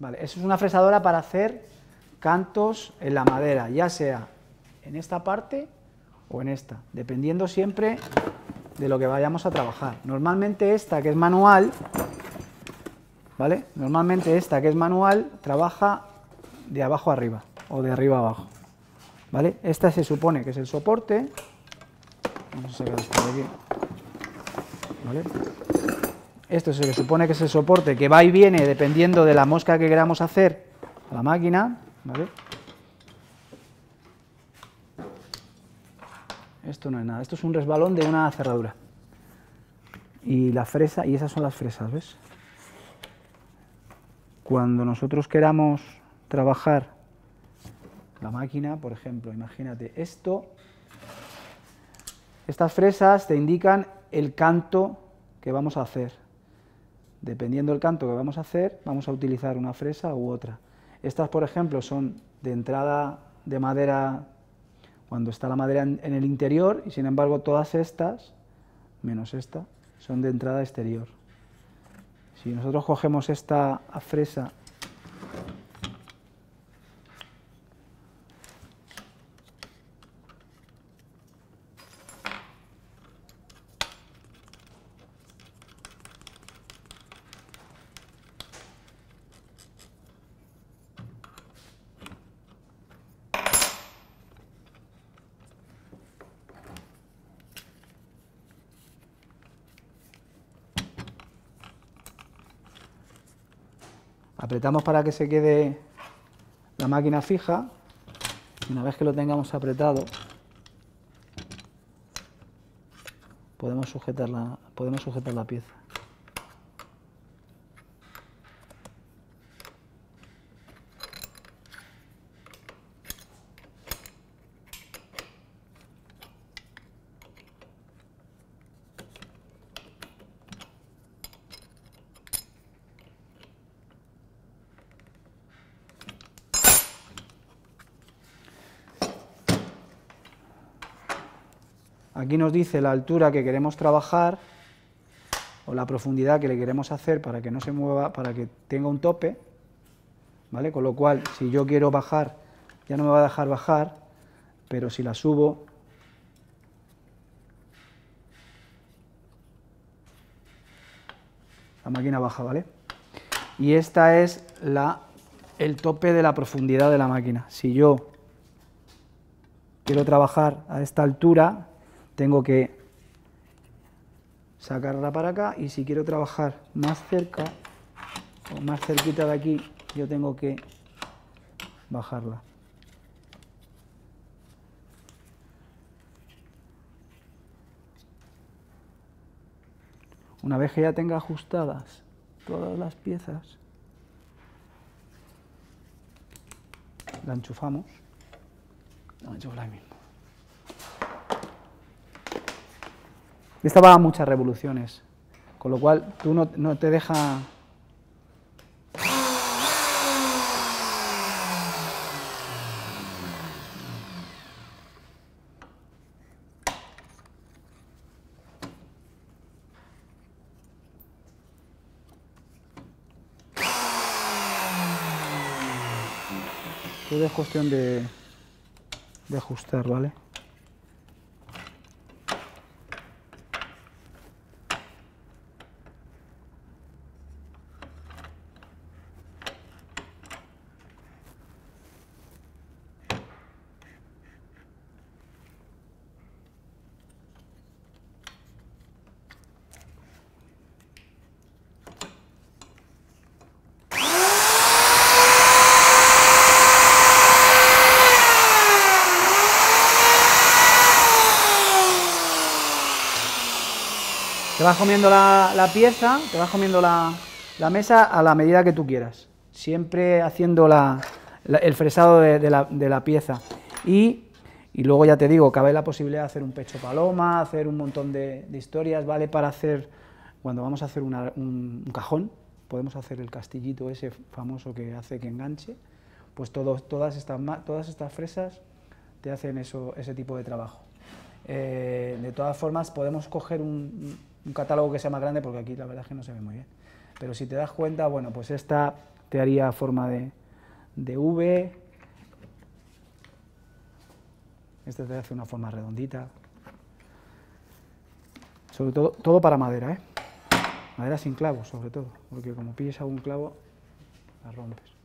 Eso es una fresadora para hacer cantos en la madera, ya sea en esta parte o en esta, dependiendo siempre de lo que vayamos a trabajar. Normalmente esta que es manual, ¿vale? Normalmente esta que es manual trabaja de abajo arriba o de arriba abajo, ¿vale? Esta se supone que es el soporte, vamos a sacar esto de aquí. Esto se supone que es el soporte que va y viene dependiendo de la mosca que queramos hacer a la máquina, ¿vale? Esto no es nada, esto es un resbalón de una cerradura. Y la fresa, y esas son las fresas, ¿ves? Cuando nosotros queramos trabajar la máquina, por ejemplo, imagínate, esto, estas fresas te indican el canto que vamos a hacer. Dependiendo del canto que vamos a hacer, vamos a utilizar una fresa u otra. Estas, por ejemplo, son de entrada de madera cuando está la madera en, el interior y sin embargo todas estas, menos esta, son de entrada exterior. Si nosotros cogemos esta fresa Apretamos para que se quede la máquina fija. Una vez que lo tengamos apretado, podemos sujetar la, podemos sujetar la pieza. Aquí nos dice la altura que queremos trabajar o la profundidad que le queremos hacer para que no se mueva, para que tenga un tope, ¿vale? Con lo cual, si yo quiero bajar, ya no me va a dejar bajar, pero si la subo, la máquina baja, ¿vale? Y esta es la, el tope de la profundidad de la máquina. Si yo quiero trabajar a esta altura, tengo que sacarla para acá y si quiero trabajar más cerca o más cerquita de aquí, yo tengo que bajarla. Una vez que ya tenga ajustadas todas las piezas, la enchufamos. La enchufamos ahí mismo. Esta va a muchas revoluciones, con lo cual tú no, no te deja es cuestión de, de ajustar, ¿vale? Vas comiendo la, pieza, te vas comiendo la, mesa a la medida que tú quieras, siempre haciendo el fresado de, la, pieza. Y, luego ya te digo, cabe la posibilidad de hacer un pecho paloma, hacer un montón de, historias, vale para hacer, cuando vamos a hacer un, cajón, podemos hacer el castillito ese famoso que hace que enganche, pues todas, estas, todas estas fresas te hacen eso, ese tipo de trabajo. Eh, de todas formas, podemos coger un, un catálogo que sea más grande, porque aquí la verdad es que no se ve muy bien. Pero si te das cuenta, bueno, pues esta te haría forma de, de V. Este te hace una forma redondita. Sobre todo, todo para madera, ¿eh? Madera sin clavos, sobre todo, porque como pilles algún clavo, la rompes.